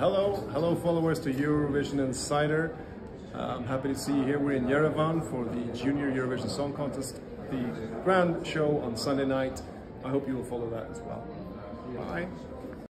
hello, hello followers to Eurovision Insider. I'm happy to see you here. We're in Yerevan for the Junior Eurovision Song Contest, the grand show on Sunday night. I hope you will follow that as well.